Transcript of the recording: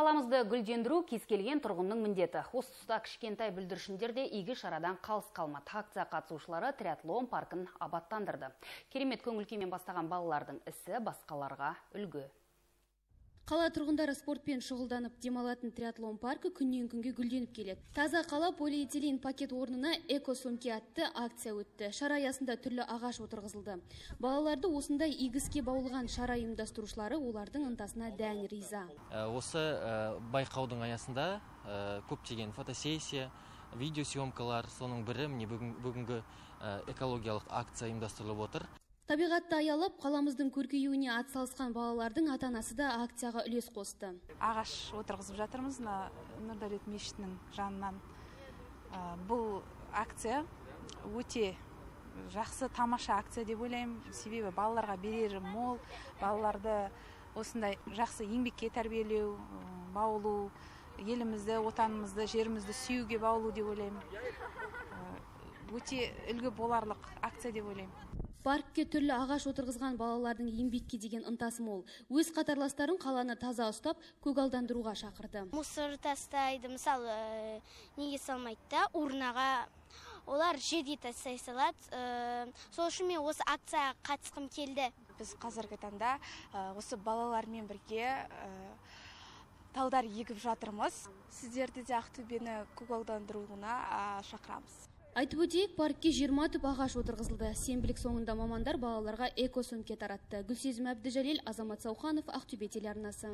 Қаламызды гүлдендіру кез келген тұрғынның міндеті. Осы тұста кішкентай бүлдіршіндер де игі шарадан қалыс қалмады. Акция қатысушылары триатлон паркын абаттандырды. Керемет көңіл күймен бастаған балалардың ісі басқаларға үлгі. Қала тұрғындары спортпен шұғылданып демалатын триатлон паркі күннен күнге гүлденіп келеді. Таза қала полиэтилен пакет орнына эко сөмке атты акция өтті. Шара аясында түрлі ағаш отырғызылды. Балаларды осындай игіске баулыған шара ұйымдастырушылары олардың ынтасына дән риза. Осы байқаудың аясында көптеген фотосессия, видеосъемкалар, соның бірі міне бүгінгі экологиялық акция ұйымдастырылып отыр табиғатты аялап қаламыздың көркеюіне атсалысқан балалардың ата анасы да акцияға үлес қосты. Ағаш отырғызып жатырмыз мына нұрдәулет мешітінің жанынан. Бұл акция өте жақсы тамаша акция деп ойлаймын. Себебі балаларға берері мол балаларды осындай жақсы еңбекке тәрбиелеу баулу елімізді отанымызды жерімізді сүюге баулу деп ойлаймын. Өте үлгі боларлық акция деп ойлаймын. Паркке түрлі ағаш отырғызған балалардың еңбекке деген ынтасы мол. Өз қатарластарын қаланы таза ұстап көгалдандыруға шақырды. Мусор тастайды мысалы ә, неге салмайды да урнаға олар жерге тастай салады. Ә, сол үшін мен осы акцияға қатысқым келді. Біз қазіргі таңда ә, осы балалармен бірге талдар егіп жатырмыз. Сіздерді де ақтөбені көгалдандыруына шақырамыз. Айтып өтейік паркке жиырма түп ағаш отырғызылды. Сенбілік соңында мамандар балаларға эко сөмке таратты. Гүлсезім әбдіжәлел азамат сауханов ақтөбе телеарнасы.